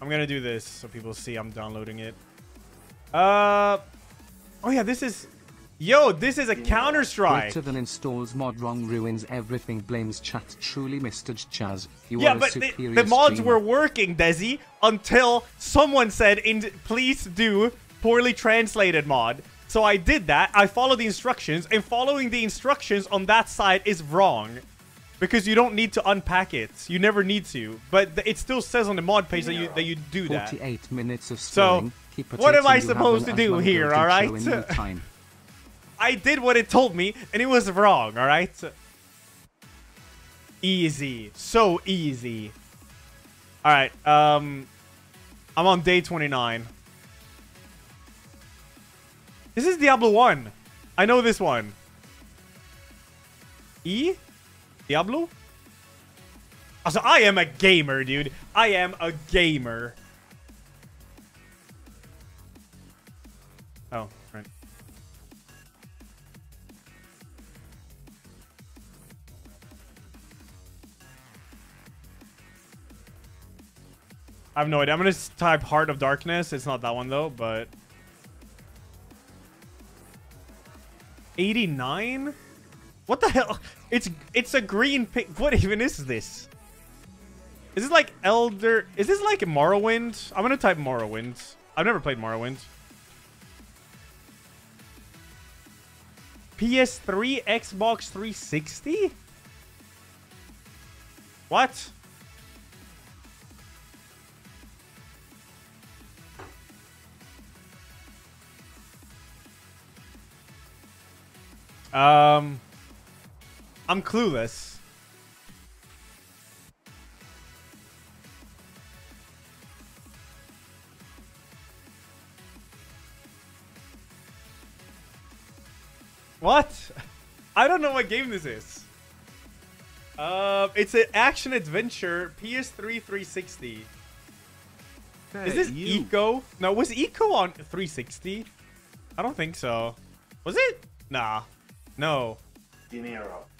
I'm gonna do this so people see I'm downloading it. Uh, oh yeah, this is, yo, this is a Counter Strike. Greater than installs mod wrong ruins everything blames chat truly Mr. Chaz. You Yeah, are a but the, the mods streamer. were working, Desi, until someone said, in, please do poorly translated mod. So I did that. I followed the instructions, and following the instructions on that side is wrong. Because you don't need to unpack it. You never need to. But it still says on the mod page that you that you do that. 48 minutes of So. Keep what am I supposed to do here, alright? show in no time. I did what it told me, and it was wrong, alright? Easy. So easy. Alright, um... I'm on day 29. This is Diablo 1. I know this one. E? Diablo? Also, I am a gamer, dude. I am a gamer. Oh, right. I have no idea. I'm gonna type Heart of Darkness. It's not that one though, but 89. What the hell? It's it's a green pink. What even is this? Is this like Elder? Is this like Morrowind? I'm gonna type Morrowind. I've never played Morrowind. PS3, Xbox 360? What? Um, I'm clueless. What? I don't know what game this is. Um, it's an action adventure PS3 360. Is this Ico? No, was Ico on 360? I don't think so. Was it? Nah. No.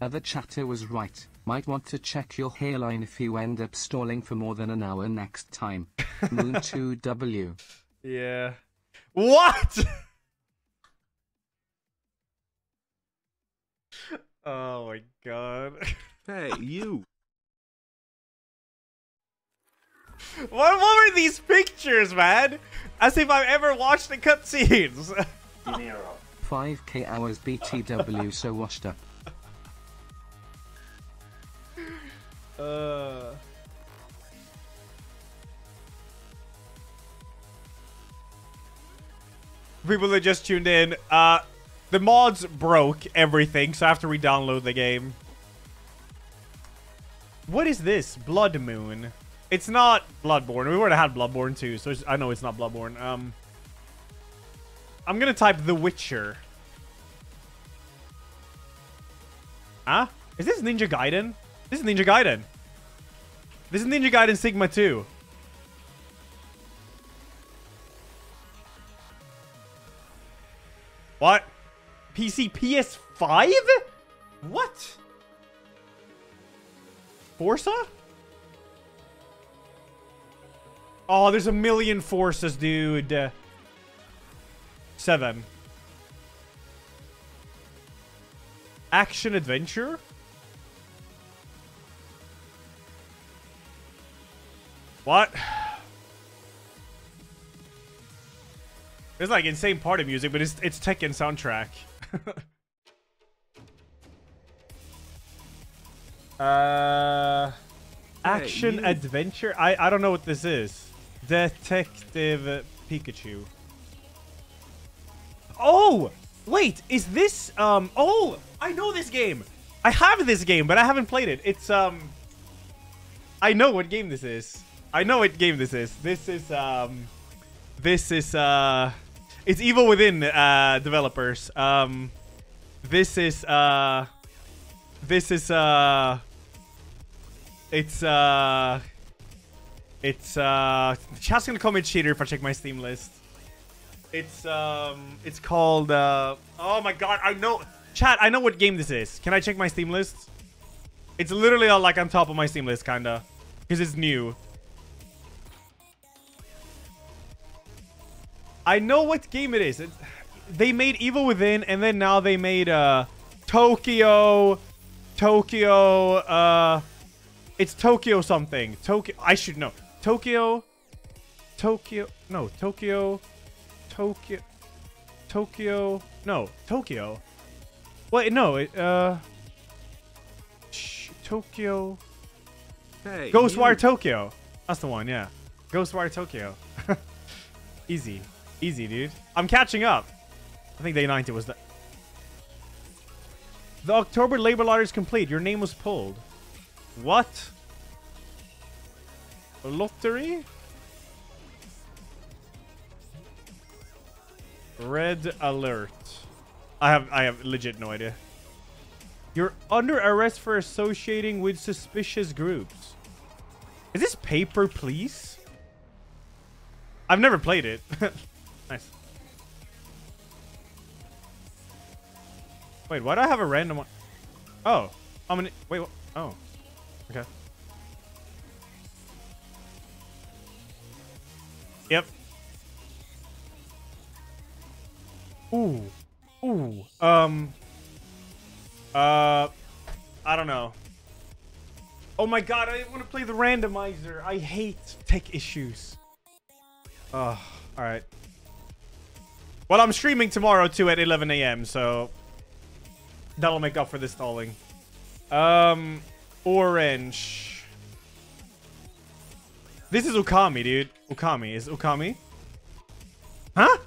Other chatter was right. Might want to check your hairline if you end up stalling for more than an hour next time. Moon 2W. Yeah. What? oh my god. Hey, you. What, what were these pictures, man? As if I've ever watched the cutscenes. 5k hours BTW so washed up. Uh. People that just tuned in, uh, the mods broke everything, so I have to re-download the game. What is this? Blood Moon. It's not Bloodborne. We would have had Bloodborne too, so I know it's not Bloodborne. Um, I'm gonna type The Witcher. Huh? Is this Ninja Gaiden? This is Ninja Gaiden. This is Ninja Gaiden Sigma 2. What? PC PS5? What? Forza? Oh, there's a million Forzas, dude. Seven. Action adventure? What? It's like insane party music, but it's it's Tekken soundtrack. uh, action adventure. I I don't know what this is. Detective Pikachu. Oh wait, is this um? Oh, I know this game. I have this game, but I haven't played it. It's um. I know what game this is. I know what game this is. This is um. This is uh. It's Evil Within uh developers. Um. This is uh. This is uh. It's uh. It's uh. Chat's gonna call me cheater if I check my Steam list. It's um. It's called uh. Oh my god! I know. Chat, I know what game this is. Can I check my Steam list? It's literally uh, like on top of my Steam list, kinda, because it's new. I know what game it is. It's, they made Evil Within, and then now they made uh, Tokyo, Tokyo. Uh, it's Tokyo something. Tokyo. I should know. Tokyo, Tokyo. No, Tokyo, Tokyo, Tokyo. No, Tokyo. Wait, no. It, uh, Tokyo. Hey, Ghostwire you. Tokyo. That's the one, yeah. Ghostwire Tokyo. Easy. Easy, dude. I'm catching up. I think day 90 was the... The October labor lottery is complete. Your name was pulled. What? A lottery? Red alert. I have I have legit no idea. You're under arrest for associating with suspicious groups. Is this Papers, please? I've never played it. nice. Wait, why do I have a random one? Oh, I'm gonna wait. What? Oh, okay. Yep. Ooh, ooh. Um. Uh, I don't know. Oh my god, I want to play the randomizer. I hate tech issues. Oh, alright. Well, I'm streaming tomorrow too at 11 a.m., so that'll make up for this stalling. Um, orange. This is Okami, dude. Okami. Is Okami? Huh?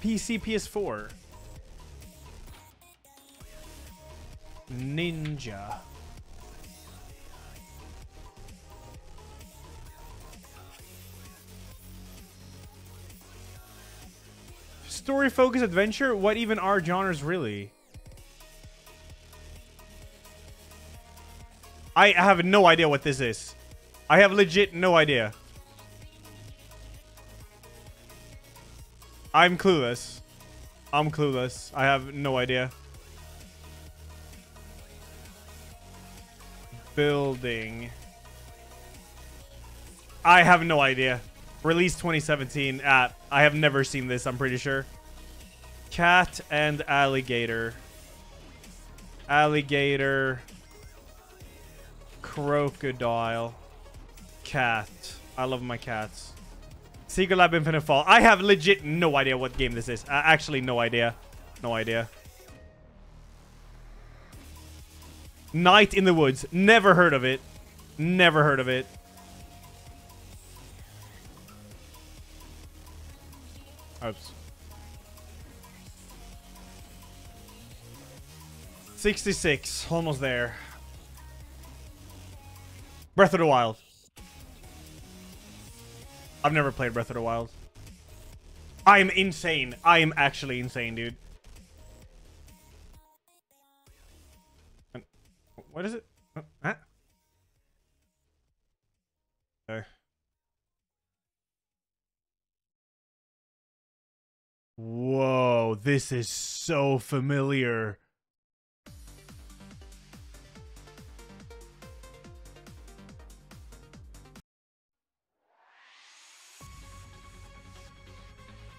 PC, PS4. Ninja. Story focused adventure? What even are genres really? I have no idea what this is. I have legit no idea. I'm clueless. I'm clueless. I have no idea. Building. I have no idea. Release 2017 app. I have never seen this, I'm pretty sure. Cat and alligator. Alligator. Crocodile. Cat. I love my cats. Secret Lab Infinite Fall. I have legit no idea what game this is. Uh, actually, no idea. No idea. Night in the Woods. Never heard of it. Never heard of it. Oops. 66. Almost there. Breath of the Wild. I've never played Breath of the Wild. I'm insane. I am actually insane, dude. What is it? Huh? Okay. Whoa, this is so familiar.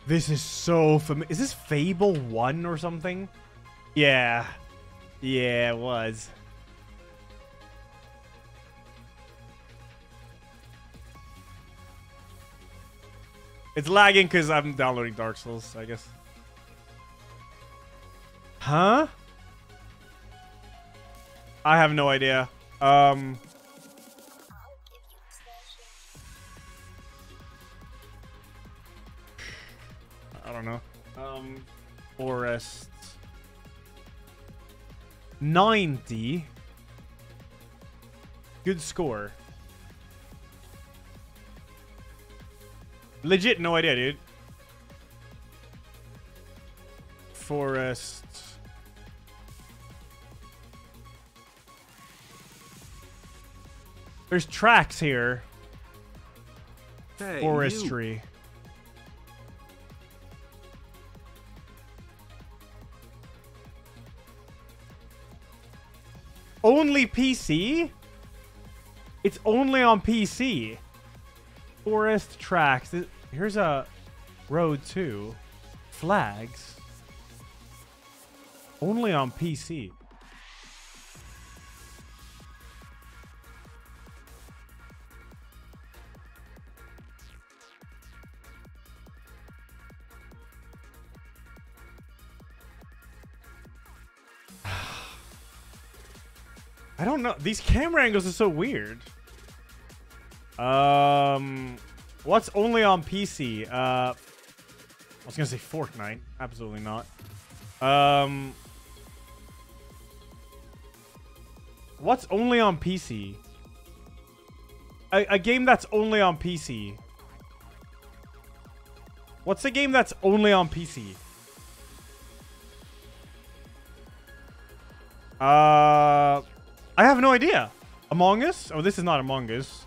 This is so familiar. Is this Fable 1 or something? Yeah. Yeah, it was. It's lagging because I'm downloading Dark Souls, I guess. Huh? I have no idea. Um... don't know. Um, Forest. 90. Good score. Legit, no idea, dude. Forest. There's tracks here. Hey, you. Only PC? It's only on PC. Forest tracks. Here's a Road 2. Flags. Only on PC. Know. These camera angles are so weird. Um, what's only on PC? Uh, I was gonna say Fortnite. Absolutely not. Um, what's only on PC? A, a game that's only on PC. What's a game that's only on PC? Uh, I have no idea. Among Us? Oh, this is not Among Us.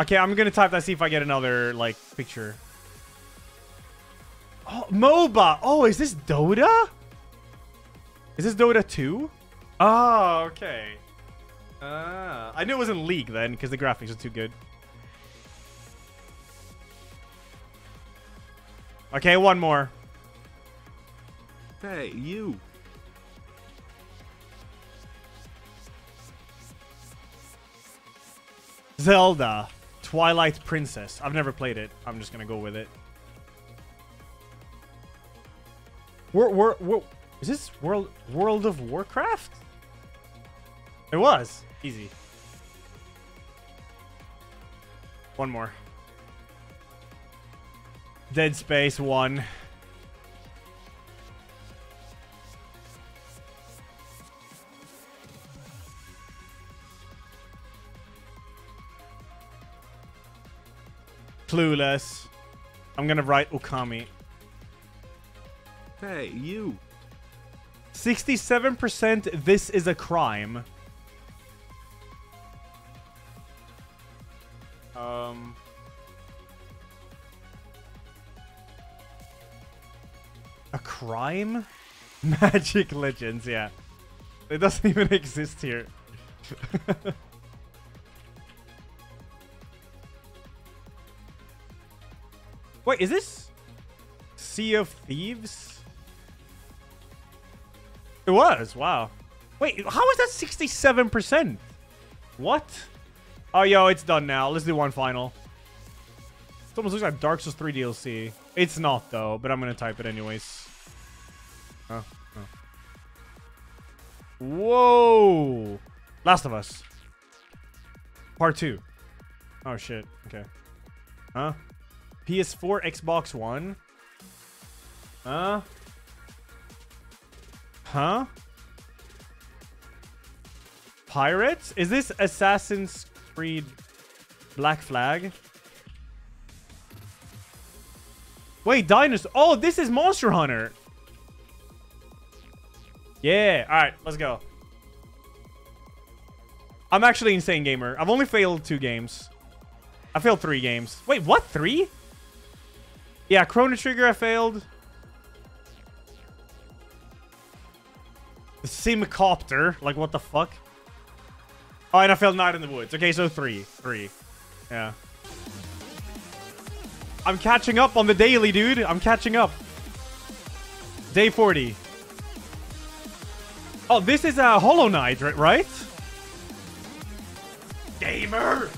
Okay, I'm gonna type that, see if I get another, like, picture. Oh, MOBA! Oh, is this Dota? Is this Dota 2? Oh, okay. Ah, I knew it wasn't League then, because the graphics are too good. Okay, one more. Hey, you. Zelda. Twilight Princess. I've never played it. I'm just gonna go with it. We're, we're, we're, is this World World of Warcraft? It was. Easy. One more. Dead Space 1. Clueless. I'm gonna write Okami. Hey, you. 67% this is a crime. Um A crime? Magic Legends, yeah. It doesn't even exist here. Wait, is this Sea of Thieves? It was. Wow. Wait, how is that 67%? What? Oh, yo, it's done now. Let's do one final. It almost looks like Dark Souls 3 DLC. It's not, though, but I'm going to type it anyways. Oh, oh. Whoa. Last of Us. Part 2. Oh, shit. Okay. Huh? PS4, Xbox One? Huh? Huh? Pirates? Is this Assassin's Creed Black Flag? Wait, dinosaur. Oh, this is Monster Hunter. Yeah. All right, let's go. I'm actually insane gamer. I've only failed two games. I failed three games. Wait, what? Three? Yeah, Chrono Trigger I failed. The Simcopter. Like, what the fuck? Oh, and I failed Night in the Woods. Okay, so three. Three. Yeah. I'm catching up on the daily, dude. I'm catching up. Day 40. Oh, this is a uh, Hollow Knight, right? Gamer!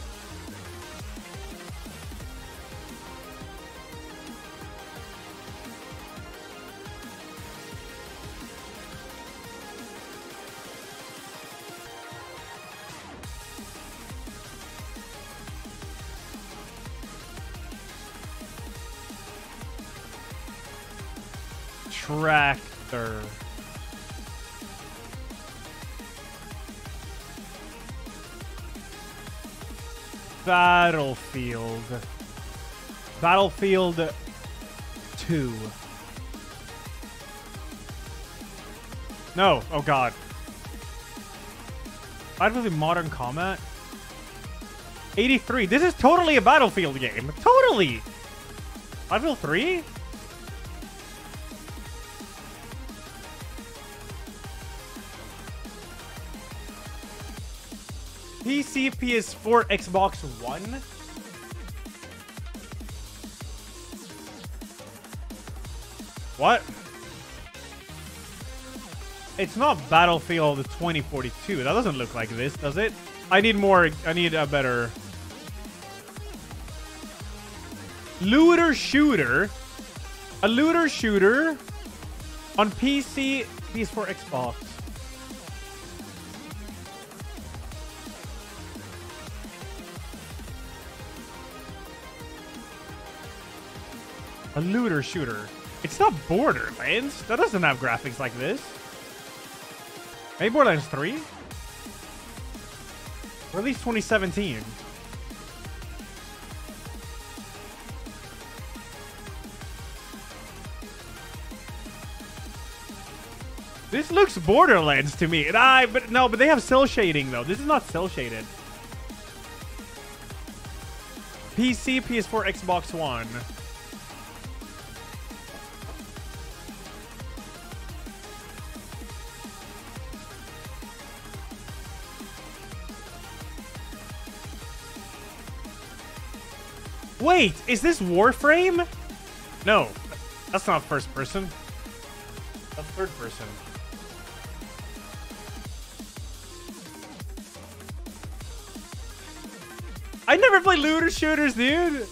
Battlefield. Battlefield 2. No. Oh, God. Battlefield Modern Combat? 83. This is totally a Battlefield game. Totally. Battlefield 3? PC, PS4, Xbox One? What? It's not Battlefield 2042. That doesn't look like this, does it? I need more. I need a better... Looter Shooter? A Looter Shooter? On PC, PS4, Xbox. A looter shooter. It's not Borderlands. That doesn't have graphics like this. Maybe Borderlands 3? Released 2017. This looks Borderlands to me. And I, but no, but they have cell shading though. This is not cell shaded. PC, PS4, Xbox One. Wait, is this Warframe? No, that's not first person. That's third person. I never play looter shooters, dude.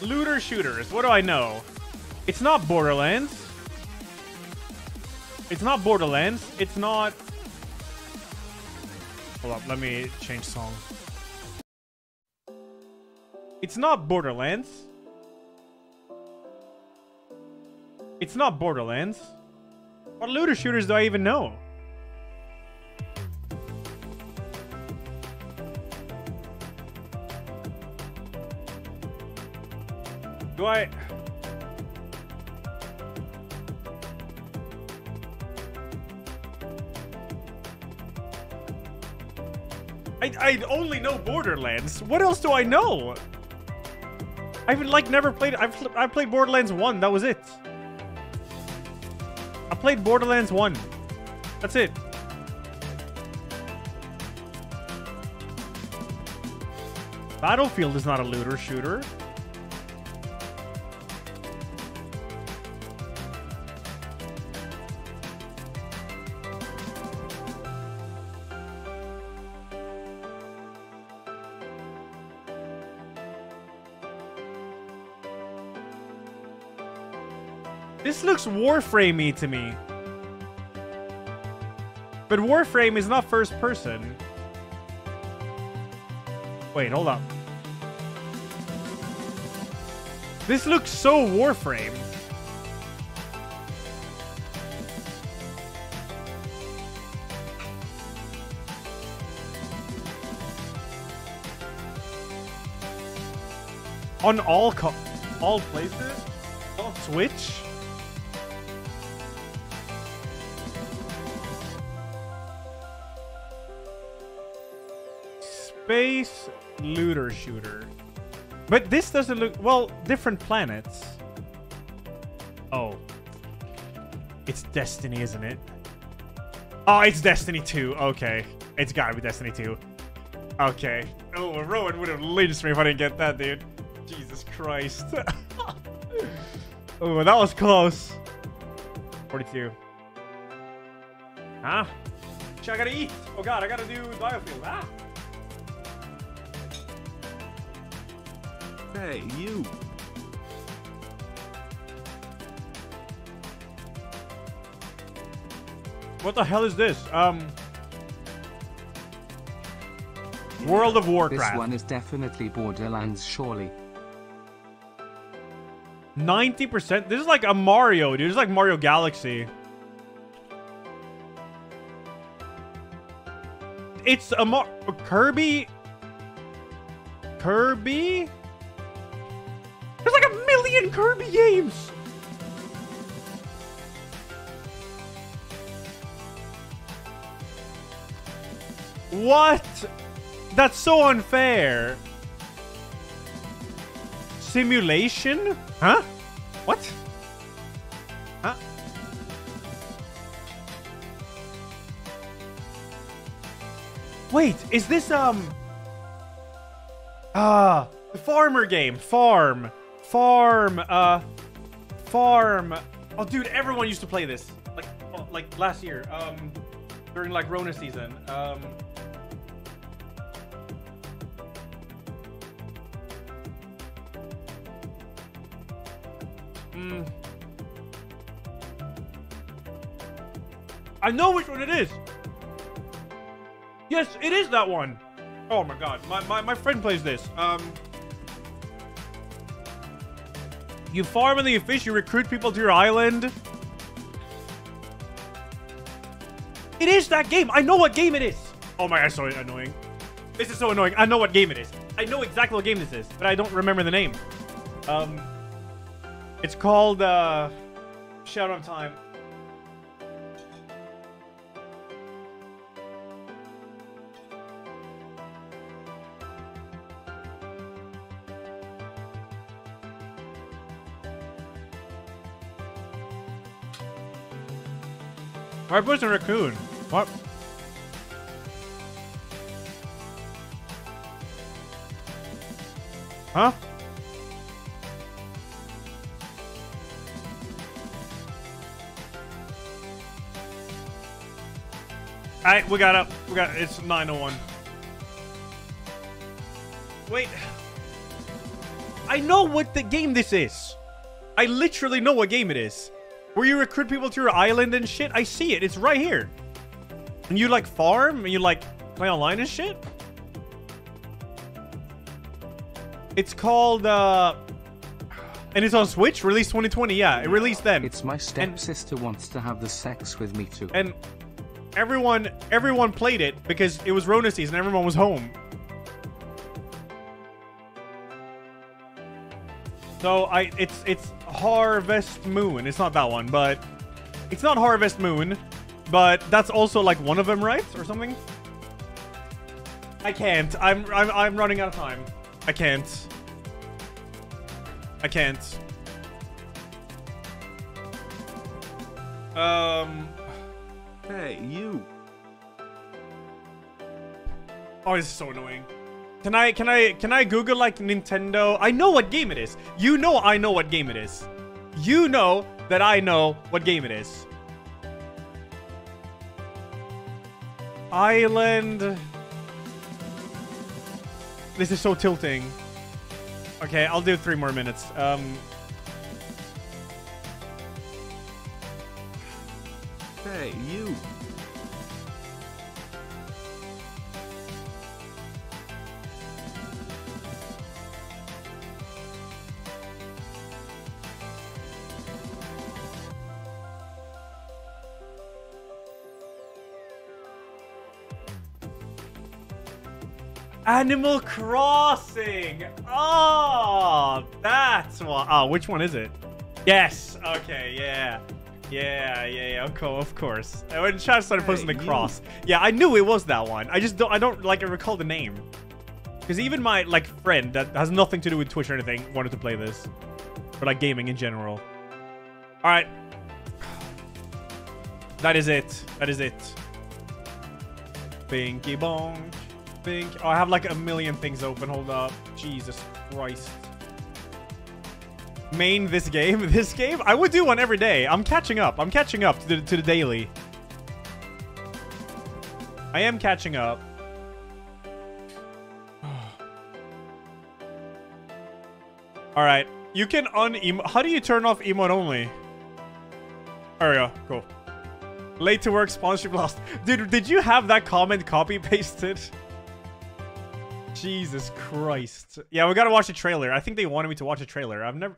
Looter shooters. What do I know? It's not Borderlands. It's not Borderlands. It's not. Hold up. Let me change song. It's not Borderlands. It's not Borderlands. What looter shooters do I even know? Do I... I, I only know Borderlands. What else do I know? I've like never played. I've I played Borderlands one. That was it. I played Borderlands one. That's it. Battlefield is not a looter shooter. Looks Warframey to me. But Warframe is not first person. Wait, hold up. This looks so Warframe. On all co all places? On Switch? Space looter shooter. But this doesn't look... Well, different planets. Oh. It's Destiny, isn't it? Oh, it's Destiny 2. Okay. It's gotta be Destiny 2. Okay. Oh, Rowan would have lynched me if I didn't get that, dude. Jesus Christ. oh, that was close. 42. Huh? I gotta eat. Oh god, I gotta do biofield. Ah! Hey, you. What the hell is this? Um. World of Warcraft. This one is definitely Borderlands, surely. 90%. This is like a Mario, dude. This is like Mario Galaxy. It's a Mar a Kirby. Kirby? Kirby games. What? That's so unfair. Simulation? Huh? What? Huh? Wait, is this um Ah, The farmer game. Farm. Farm. Uh, farm. Oh, dude, everyone used to play this. Like, oh, like last year. Um, during like Rona season. Um. Mm. I know which one it is. Yes, it is that one. Oh my god, my, my, my friend plays this. Um, you farm and you fish, you recruit people to your island. It is that game. I know what game it is. Oh my god, so annoying. This is so annoying. I know what game it is. I know exactly what game this is, but I don't remember the name. Um, it's called uh, Time. Why was a raccoon? What? Huh? Alright, we got up. We got it's 901. Wait. I know what the game this is. I literally know what game it is. Where you recruit people to your island and shit. I see it. It's right here. And you like farm and you like play online and shit. It's called uh and it's on Switch, released 2020. Yeah, it released then. It's my stepsister wants to have the sex with me too. and everyone everyone played it because it was Rona season. Everyone was home. So I it's it's Harvest Moon. It's not that one, but it's not Harvest Moon, but that's also like one of them, right, or something. I can't. I'm I'm I'm running out of time. I can't. I can't. Um. Hey, you. Oh, this is so annoying. Can I can I can I Google like Nintendo? I know what game it is. You know I know what game it is. You know that I know what game it is. Island. This is so tilting. Okay, I'll do three more minutes. Um, Hey, you. Animal Crossing. Oh, that's what. Oh, which one is it? Yes. Okay. Yeah. Yeah. Yeah. Yeah. Of course. Of course. And When chat started posting the cross, yeah, I knew it was that one. I just don't. I don't like I recall the name. Because even my like friend that has nothing to do with Twitch or anything wanted to play this, or like gaming in general. All right. That is it. That is it. Binky bonk. Bink. Oh, I have like a million things open. Hold up. Jesus Christ. Main this game? This game? I would do one every day. I'm catching up. I'm catching up to the, to the daily. I am catching up. Alright. You can un How do you turn off emote only? There we go. Cool. Late to work, sponsorship lost. Dude, did you have that comment copy pasted? Jesus Christ. Yeah, we gotta watch the trailer. I think they wanted me to watch a trailer. I've never...